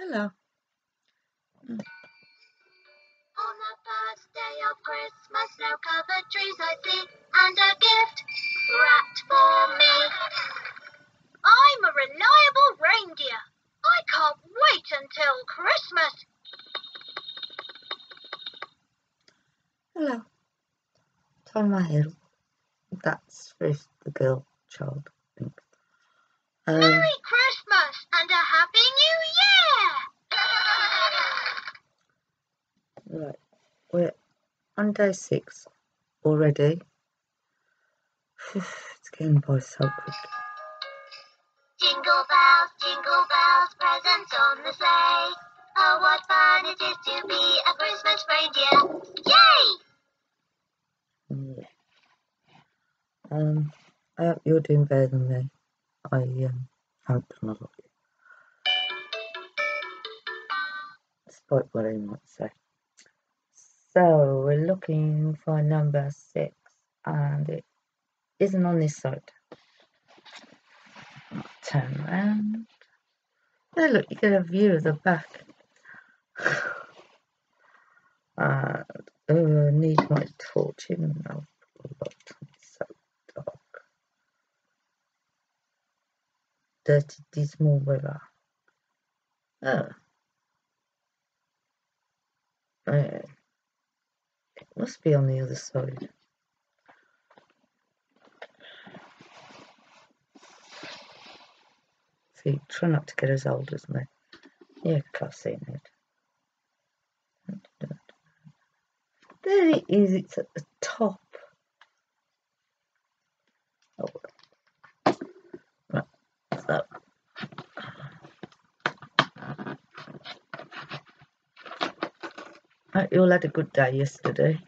Hello. On the first day of Christmas, snow-covered trees I see, and a gift wrapped for me. I'm a reliable reindeer. I can't wait until Christmas. Hello. Tie my hair. That's for the girl child. Um, Merry Christmas and a Happy New Year! right. We're on day six already. it's getting by so quick. Jingle bells, jingle bells, presents on the sleigh. Oh, what fun it is to be a Christmas reindeer! Yay! Yeah. Um, I hope you're doing better than me. I um, haven't done a lot. Despite what I might say. So we're looking for number six, and it isn't on this side. Turn around. Oh, look, you get a view of the back. Oh, I need my torch even though it's so dark. Dirty, dismal weather. Oh. Uh, must be on the other side. See, try not to get as old as me. Yeah, classy it. There it is, it's at the top. Oh, right, so. Hope you all had a good day yesterday.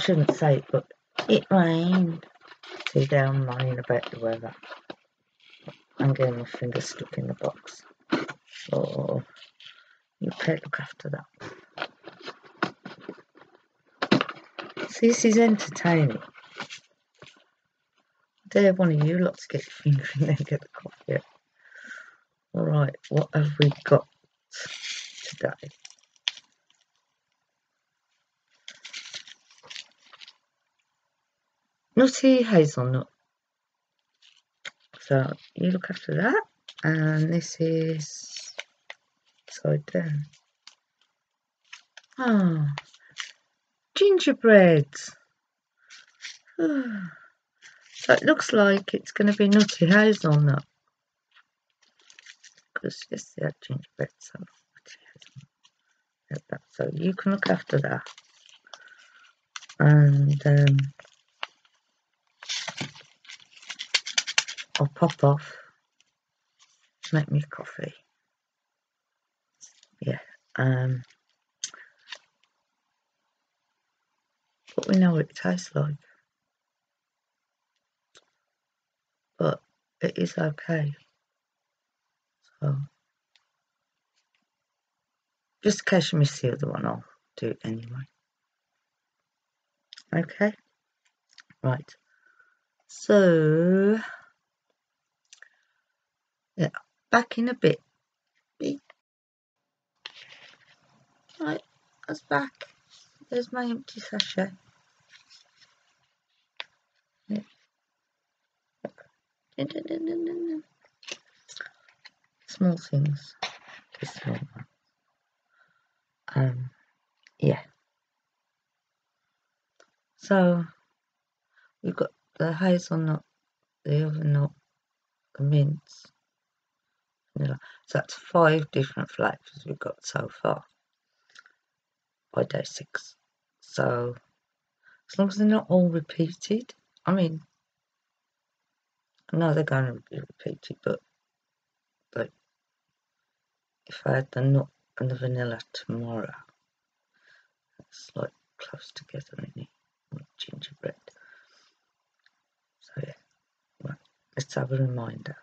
I shouldn't say it, but it rained. See, down moaning about the weather. I'm getting my finger stuck in the box. Oh, you better look after that. See, this is entertaining. Dare one of you lot to get your finger in there and get the coffee out. Alright, what have we got today? Nutty hazelnut. So you look after that, and this is side down. Oh, gingerbread. so it looks like it's going to be nutty hazelnut. Because yes, they had gingerbread, so. So you can look after that. And um, I'll pop off, make me a coffee. Yeah. Um, but we know what it tastes like. But it is okay. So, just in case you miss the other one, I'll do it anyway. Okay. Right. So, yeah, back in a bit. Right, that's back. There's my empty sachet. Yeah. Small things. Small. Um, yeah. So we've got the hazelnut, the other nut, the mince, vanilla. So that's five different flavours we've got so far by day six. So as long as they're not all repeated, I mean, I know they're going to be repeated, but like if I had the nut and the vanilla tomorrow, it's like close together, isn't it? Like gingerbread. So yeah, right, let's have a reminder.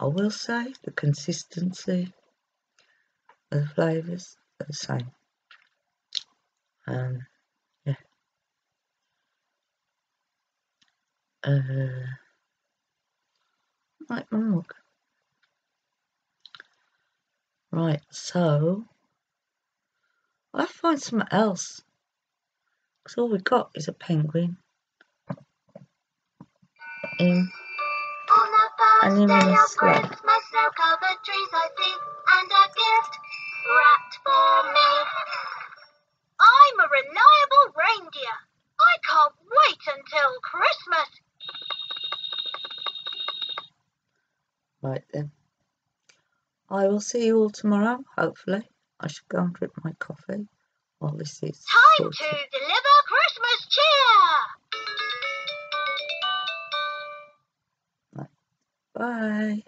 I will say the consistency of the flavours are the same. Um, yeah. Uh, like. Right, so I find something else because all we got is a penguin in on the first And in day a of sled. Snow-covered trees I see, and a gift wrapped for me. I'm a reliable reindeer. I can't wait until Christmas. right then. I will see you all tomorrow, hopefully. I should go and drink my coffee while this is Time sorted. to deliver Christmas cheer. Bye.